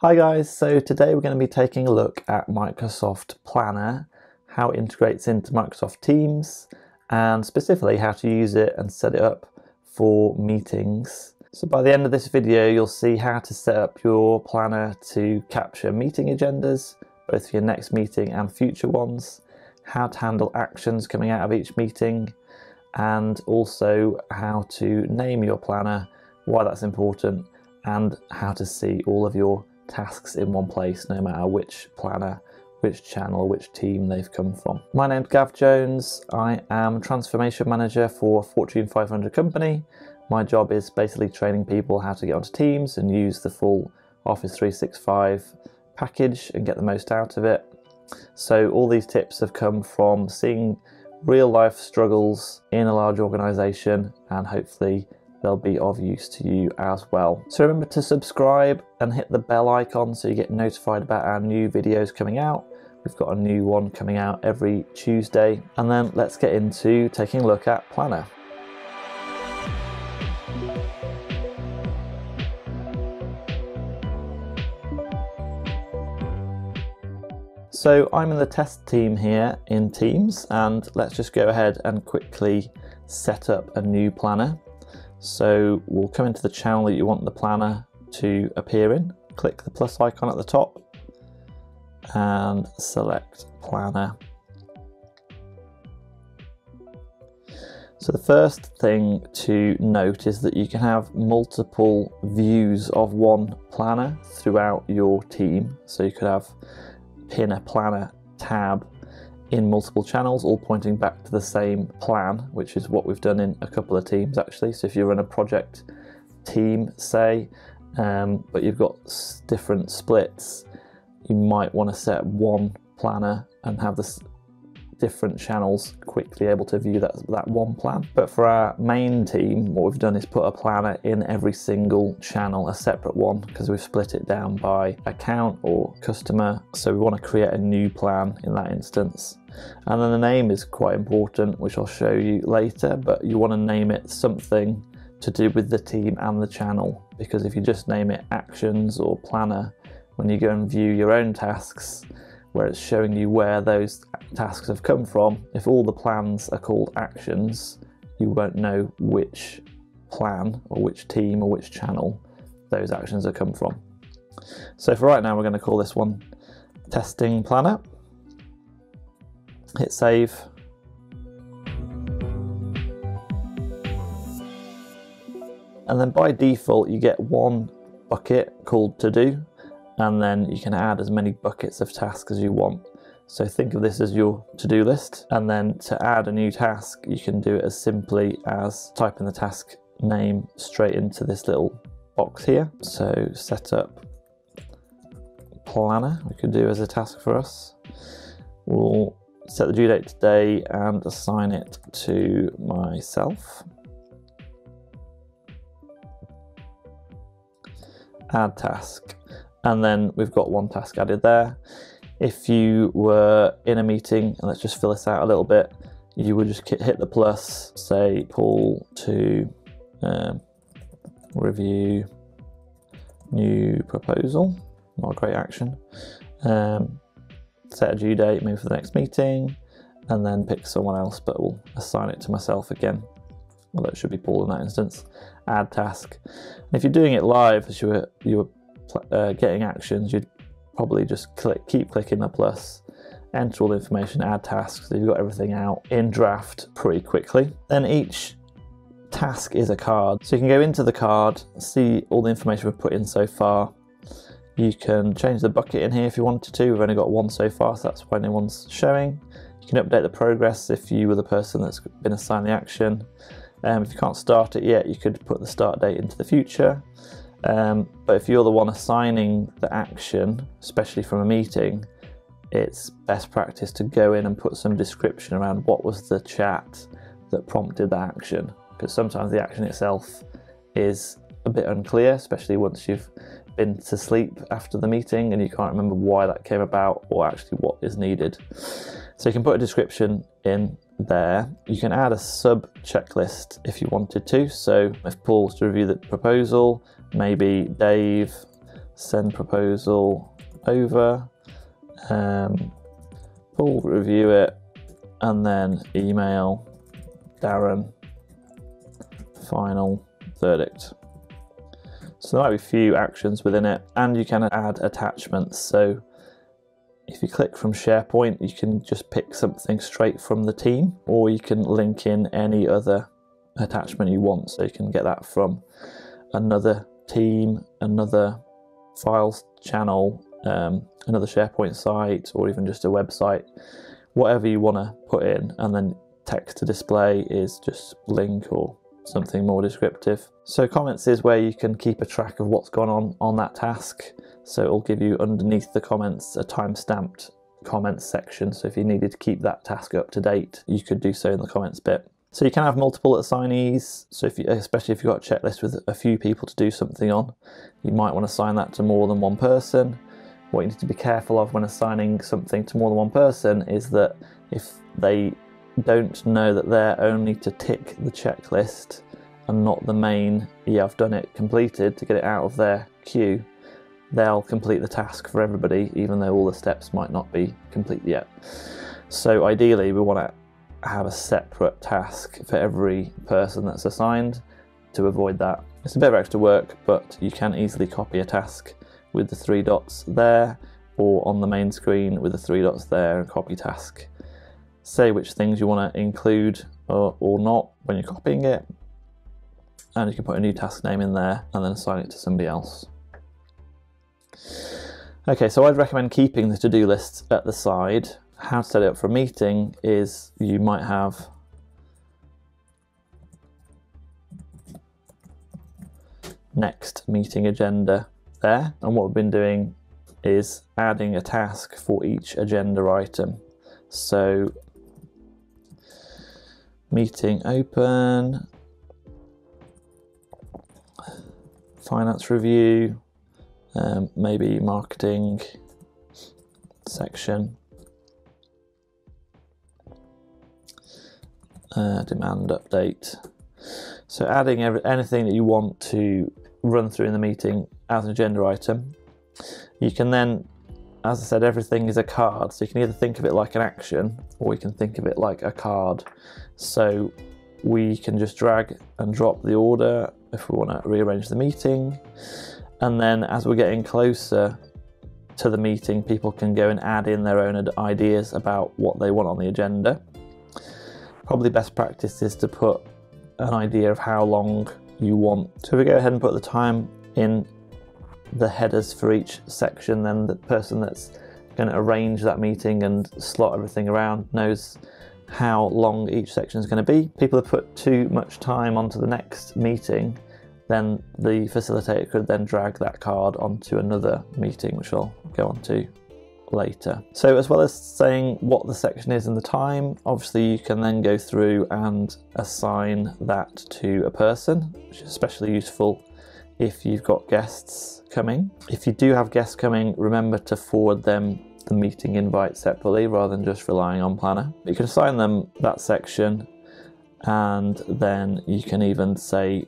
Hi guys, so today we're going to be taking a look at Microsoft Planner, how it integrates into Microsoft Teams, and specifically how to use it and set it up for meetings. So by the end of this video, you'll see how to set up your planner to capture meeting agendas, both for your next meeting and future ones, how to handle actions coming out of each meeting, and also how to name your planner, why that's important, and how to see all of your tasks in one place, no matter which planner, which channel, which team they've come from. My name's Gav Jones. I am Transformation Manager for a Fortune 500 company. My job is basically training people how to get onto Teams and use the full Office 365 package and get the most out of it. So, all these tips have come from seeing real life struggles in a large organization and hopefully they'll be of use to you as well. So remember to subscribe and hit the bell icon so you get notified about our new videos coming out. We've got a new one coming out every Tuesday. And then let's get into taking a look at Planner. So I'm in the test team here in Teams and let's just go ahead and quickly set up a new planner. So we'll come into the channel that you want the planner to appear in, click the plus icon at the top and select planner. So the first thing to note is that you can have multiple views of one planner throughout your team. So you could have pin a planner tab in multiple channels, all pointing back to the same plan, which is what we've done in a couple of teams actually. So if you run a project team, say, um, but you've got different splits, you might want to set one planner and have this different channels quickly able to view that, that one plan. But for our main team, what we've done is put a planner in every single channel, a separate one, because we've split it down by account or customer. So we want to create a new plan in that instance. And then the name is quite important, which I'll show you later, but you want to name it something to do with the team and the channel, because if you just name it actions or planner, when you go and view your own tasks, where it's showing you where those tasks have come from. If all the plans are called actions, you won't know which plan or which team or which channel those actions have come from. So for right now, we're going to call this one testing planner. Hit save. And then by default, you get one bucket called to do and then you can add as many buckets of tasks as you want. So think of this as your to-do list, and then to add a new task, you can do it as simply as typing the task name straight into this little box here. So set up planner, we could do as a task for us. We'll set the due date today and assign it to myself. Add task and then we've got one task added there. If you were in a meeting, and let's just fill this out a little bit, you would just hit the plus, say Paul to um, review new proposal, not a great action. Um, set a due date, move for the next meeting, and then pick someone else, but we'll assign it to myself again. Although it should be Paul in that instance. Add task. And if you're doing it live, as you were, you were uh, getting actions, you'd probably just click, keep clicking the plus, enter all the information, add tasks. You've got everything out in draft pretty quickly. Then each task is a card. So you can go into the card, see all the information we've put in so far. You can change the bucket in here if you wanted to. We've only got one so far, so that's why no one's showing. You can update the progress if you were the person that's been assigned the action. Um, if you can't start it yet, you could put the start date into the future. Um, but if you're the one assigning the action, especially from a meeting, it's best practice to go in and put some description around what was the chat that prompted the action. Because sometimes the action itself is a bit unclear, especially once you've been to sleep after the meeting and you can't remember why that came about or actually what is needed. So you can put a description in there. You can add a sub checklist if you wanted to. So if Paul's to review the proposal, maybe Dave send proposal over, um, we'll review it, and then email Darren final verdict. So there might be a few actions within it, and you can add attachments. So if you click from SharePoint, you can just pick something straight from the team, or you can link in any other attachment you want. So you can get that from another team, another files channel, um, another SharePoint site, or even just a website, whatever you want to put in, and then text to display is just link or something more descriptive. So comments is where you can keep a track of what's gone on on that task. So it'll give you underneath the comments a time-stamped comments section. So if you needed to keep that task up to date, you could do so in the comments bit. So you can have multiple assignees. So if you, especially if you've got a checklist with a few people to do something on, you might want to assign that to more than one person. What you need to be careful of when assigning something to more than one person is that if they don't know that they're only to tick the checklist and not the main, yeah, I've done it, completed, to get it out of their queue, they'll complete the task for everybody, even though all the steps might not be complete yet. So ideally, we want to have a separate task for every person that's assigned to avoid that. It's a bit of extra work, but you can easily copy a task with the three dots there, or on the main screen with the three dots there and copy task. Say which things you want to include or, or not when you're copying it, and you can put a new task name in there and then assign it to somebody else. Okay, so I'd recommend keeping the to-do list at the side. How to set it up for a meeting is you might have next meeting agenda there. And what we've been doing is adding a task for each agenda item. So meeting open, finance review, um, maybe marketing section, uh, demand update. So adding every, anything that you want to run through in the meeting as an agenda item. You can then, as I said, everything is a card. So you can either think of it like an action or you can think of it like a card. So we can just drag and drop the order if we want to rearrange the meeting. And then as we're getting closer to the meeting, people can go and add in their own ideas about what they want on the agenda. Probably best practice is to put an idea of how long you want. So if we go ahead and put the time in the headers for each section, then the person that's going to arrange that meeting and slot everything around knows how long each section is going to be. People have put too much time onto the next meeting, then the facilitator could then drag that card onto another meeting, which I'll go on to later. So as well as saying what the section is and the time, obviously you can then go through and assign that to a person, which is especially useful if you've got guests coming. If you do have guests coming, remember to forward them the meeting invite separately rather than just relying on Planner. You can assign them that section and then you can even say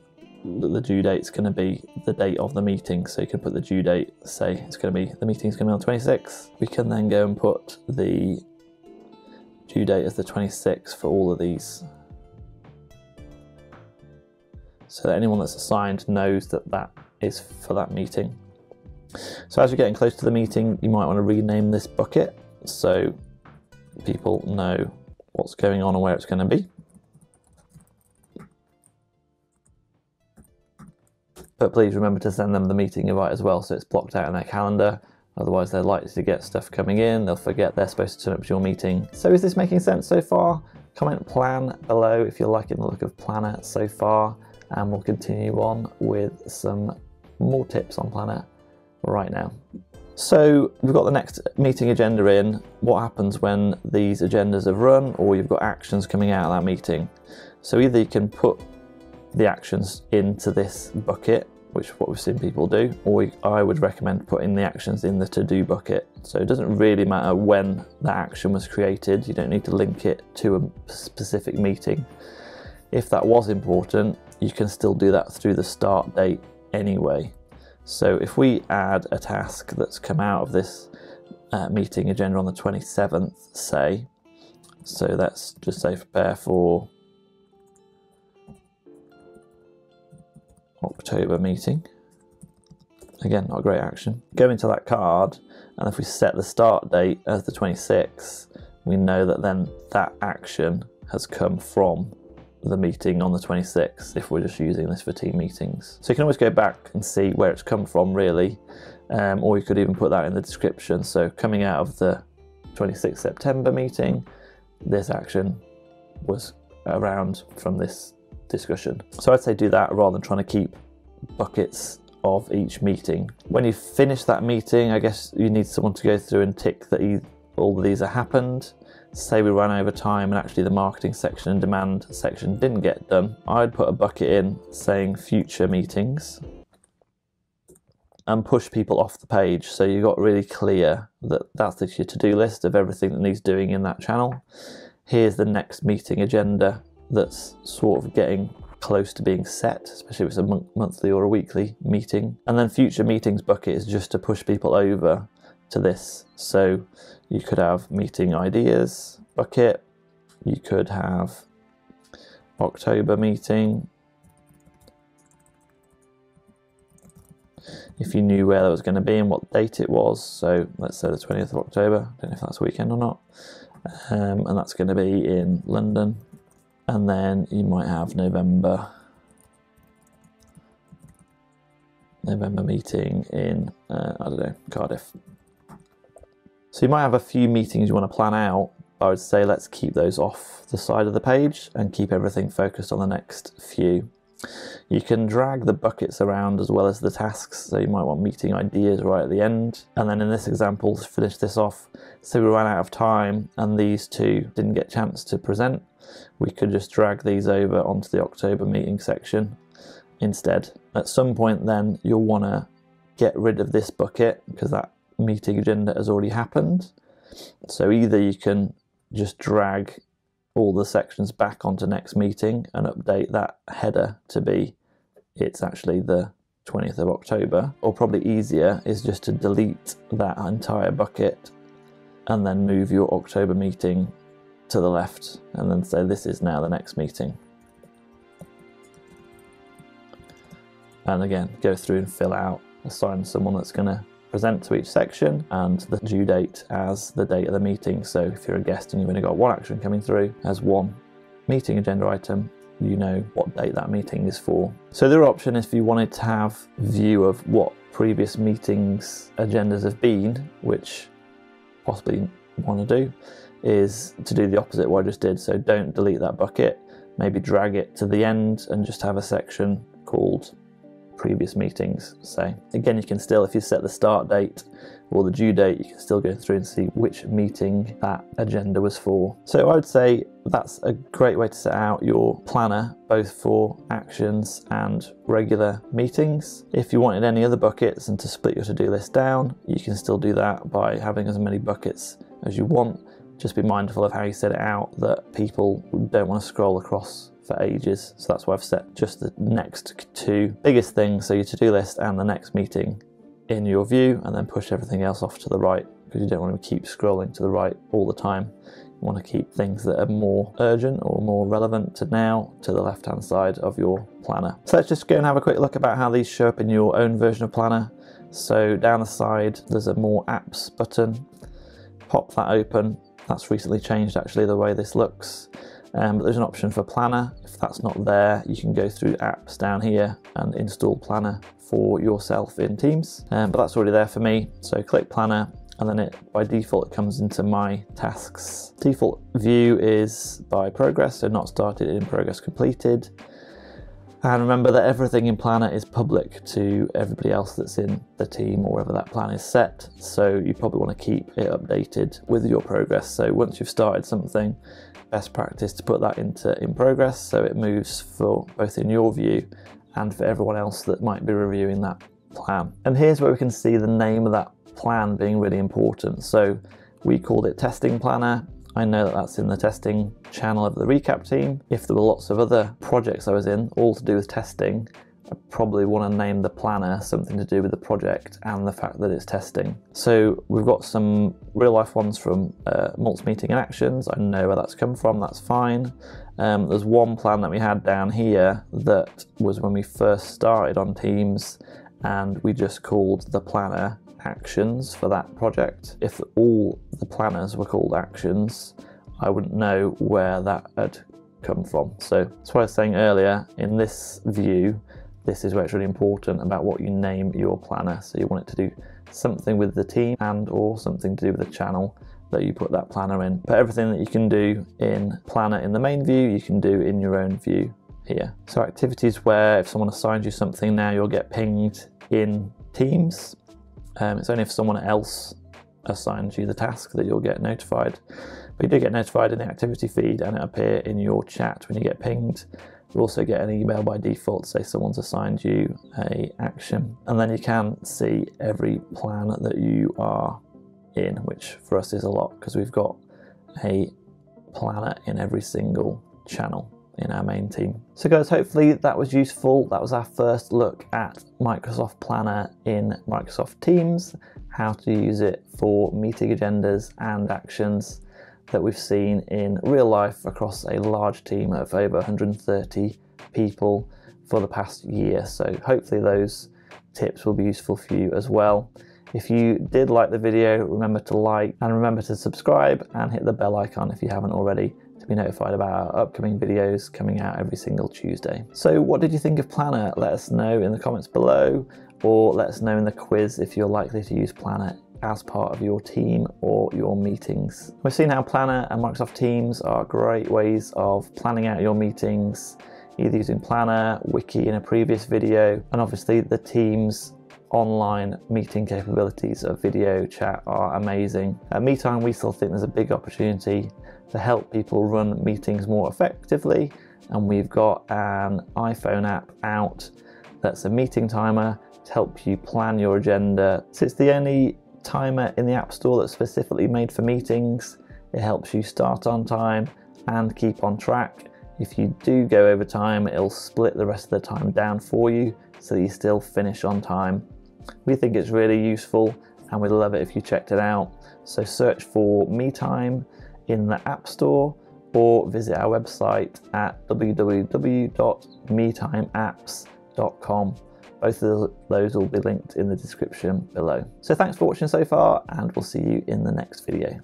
that the due date's going to be the date of the meeting. So you can put the due date, say it's going to be, the meeting's going to be on 26th. We can then go and put the due date as the 26th for all of these. So that anyone that's assigned knows that that is for that meeting. So as you're getting close to the meeting, you might want to rename this bucket so people know what's going on and where it's going to be. But please remember to send them the meeting invite as well so it's blocked out in their calendar. Otherwise, they're likely to get stuff coming in, they'll forget they're supposed to turn up to your meeting. So, is this making sense so far? Comment plan below if you're liking the look of Planner so far, and we'll continue on with some more tips on Planner right now. So we've got the next meeting agenda in. What happens when these agendas have run or you've got actions coming out of that meeting? So either you can put the actions into this bucket, which is what we've seen people do, or I would recommend putting the actions in the to-do bucket. So it doesn't really matter when that action was created. You don't need to link it to a specific meeting. If that was important, you can still do that through the start date anyway. So if we add a task that's come out of this uh, meeting agenda on the 27th, say, so let's just say prepare for October meeting. Again, not a great action. Go into that card, and if we set the start date as the 26th, we know that then that action has come from the meeting on the 26th if we're just using this for team meetings. So you can always go back and see where it's come from really, um, or you could even put that in the description. So coming out of the 26th September meeting, this action was around from this discussion. So I'd say do that rather than trying to keep buckets of each meeting. When you finish that meeting, I guess you need someone to go through and tick that all of these have happened. Say we ran over time and actually the marketing section and demand section didn't get done. I'd put a bucket in saying future meetings and push people off the page so you got really clear that that's your to-do list of everything that needs doing in that channel. Here's the next meeting agenda that's sort of getting close to being set, especially if it's a monthly or a weekly meeting. And then future meetings bucket is just to push people over to this. So you could have meeting ideas bucket, you could have October meeting. If you knew where that was going to be and what date it was, so let's say the 20th of October, I don't know if that's a weekend or not, um, and that's going to be in London and then you might have November November meeting in uh, I don't know Cardiff. So you might have a few meetings you want to plan out. I would say let's keep those off the side of the page and keep everything focused on the next few. You can drag the buckets around as well as the tasks, so you might want meeting ideas right at the end. And then in this example, to finish this off, so we ran out of time and these two didn't get a chance to present, we could just drag these over onto the October meeting section instead. At some point then you'll want to get rid of this bucket because that meeting agenda has already happened. So either you can just drag all the sections back onto next meeting and update that header to be it's actually the 20th of October, or probably easier is just to delete that entire bucket and then move your October meeting to the left and then say this is now the next meeting. And again, go through and fill out, assign someone that's going to present to each section and the due date as the date of the meeting. So if you're a guest and you've only got one action coming through as one meeting agenda item, you know what date that meeting is for. So the other option if you wanted to have view of what previous meetings agendas have been, which possibly want to do, is to do the opposite what I just did. So don't delete that bucket, maybe drag it to the end and just have a section called previous meetings So Again, you can still, if you set the start date or the due date, you can still go through and see which meeting that agenda was for. So I would say that's a great way to set out your planner, both for actions and regular meetings. If you wanted any other buckets and to split your to-do list down, you can still do that by having as many buckets as you want just be mindful of how you set it out that people don't want to scroll across for ages. So that's why I've set just the next two biggest things, so your to-do list and the next meeting in your view, and then push everything else off to the right because you don't want to keep scrolling to the right all the time. You want to keep things that are more urgent or more relevant to now to the left hand side of your planner. So let's just go and have a quick look about how these show up in your own version of planner. So down the side, there's a more apps button. Pop that open that's recently changed actually the way this looks. Um, but there's an option for Planner. If that's not there, you can go through apps down here and install Planner for yourself in Teams. Um, but that's already there for me. So click Planner and then it by default it comes into my tasks. Default view is by progress, so not started in progress completed. And remember that everything in Planner is public to everybody else that's in the team or wherever that plan is set. So you probably want to keep it updated with your progress. So once you've started something, best practice to put that into in progress so it moves for both in your view and for everyone else that might be reviewing that plan. And here's where we can see the name of that plan being really important. So we called it testing planner I know that that's in the testing channel of the recap team. If there were lots of other projects I was in, all to do with testing, I probably want to name the planner something to do with the project and the fact that it's testing. So we've got some real life ones from uh, Meeting and Actions. I know where that's come from, that's fine. Um, there's one plan that we had down here that was when we first started on Teams and we just called the planner actions for that project. If all the planners were called actions, I wouldn't know where that had come from. So that's why I was saying earlier, in this view, this is where it's really important about what you name your planner. So you want it to do something with the team and or something to do with the channel that you put that planner in. But everything that you can do in planner in the main view, you can do in your own view here. So activities where if someone assigns you something now, you'll get pinged in Teams. Um, it's only if someone else assigns you the task that you'll get notified. But you do get notified in the activity feed and it appear in your chat when you get pinged. You also get an email by default say someone's assigned you a action. And then you can see every plan that you are in, which for us is a lot because we've got a planner in every single channel in our main team. So guys, hopefully that was useful. That was our first look at Microsoft Planner in Microsoft Teams, how to use it for meeting agendas and actions that we've seen in real life across a large team of over 130 people for the past year. So hopefully those tips will be useful for you as well. If you did like the video, remember to like and remember to subscribe and hit the bell icon if you haven't already be notified about our upcoming videos coming out every single Tuesday. So what did you think of Planner? Let us know in the comments below or let us know in the quiz if you're likely to use Planner as part of your team or your meetings. We've seen how Planner and Microsoft Teams are great ways of planning out your meetings, either using Planner, Wiki in a previous video, and obviously the Teams online meeting capabilities of video chat are amazing. Uh, At MeeTime, we still think there's a big opportunity to help people run meetings more effectively, and we've got an iPhone app out that's a meeting timer to help you plan your agenda. So it's the only timer in the App Store that's specifically made for meetings. It helps you start on time and keep on track. If you do go over time, it'll split the rest of the time down for you so you still finish on time. We think it's really useful and we'd love it if you checked it out. So search for MeeTime in the App Store or visit our website at www.meetimeapps.com. Both of those will be linked in the description below. So thanks for watching so far and we'll see you in the next video.